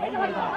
Hadi hadi hadi.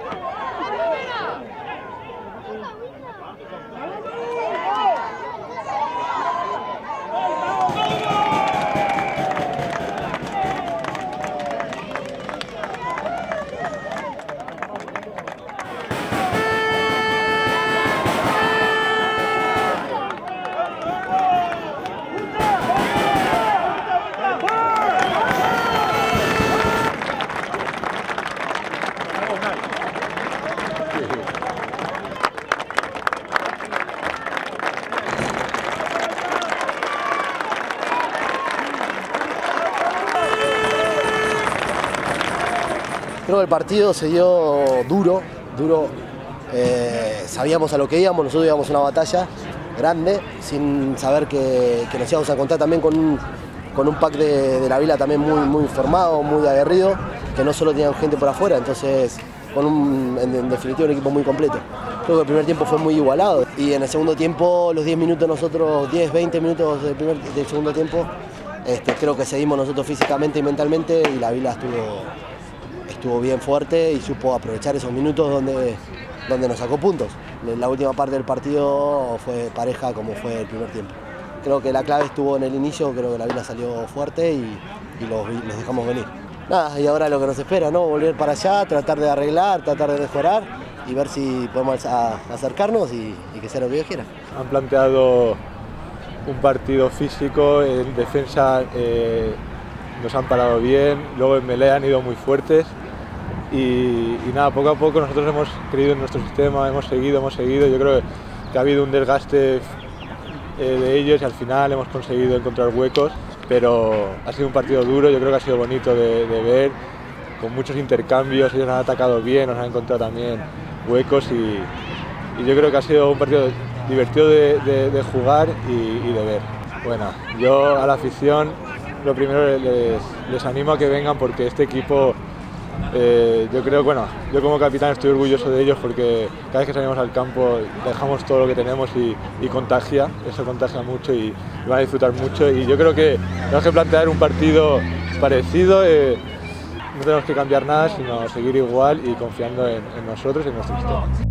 Creo que el partido se dio duro, duro. Eh, sabíamos a lo que íbamos, nosotros íbamos a una batalla grande, sin saber que, nos íbamos a contar también con un, con un pack de, de, la vila también muy, muy formado, muy aguerrido, que no solo tenían gente por afuera, entonces con un, en, definitiva un equipo muy completo. Creo que el primer tiempo fue muy igualado y en el segundo tiempo, los 10 minutos nosotros, 10, 20 minutos del segundo tiempo, este, creo que seguimos nosotros físicamente y mentalmente y la vila estuvo, estuvo bien fuerte y supo aprovechar esos minutos donde, donde nos sacó puntos. La última parte del partido fue pareja como fue el primer tiempo. Creo que la clave estuvo en el inicio, creo que la vila salió fuerte y, los, dejamos venir. Nada, y ahora lo que nos espera, ¿no? Volver para allá, tratar de arreglar, tratar de mejorar y ver si podemos acercarnos y, que sea lo que Dios quiera. Han planteado un partido físico, en defensa eh, nos han parado bien, luego en melea han ido muy fuertes y, nada, poco a poco nosotros hemos creído en nuestro sistema, hemos seguido, hemos seguido, yo creo que ha habido un desgaste eh, de ellos y al final hemos conseguido encontrar huecos, pero ha sido un partido duro, yo creo que ha sido bonito de, ver, con muchos intercambios, ellos han atacado bien, nos han encontrado también huecos y, yo creo que ha sido un partido divertido de, jugar y, de ver. Bueno, yo a la afición lo primero les animo a que vengan porque este equipo eh, yo creo, bueno, yo como capitán estoy orgulloso de ellos porque cada vez que salimos al campo dejamos todo lo que tenemos y, contagia, eso contagia mucho y, y, van a disfrutar mucho y yo creo que tenemos que plantear un partido parecido, eh, no tenemos que cambiar nada sino seguir igual y confiando en, nosotros y en nuestro sistema.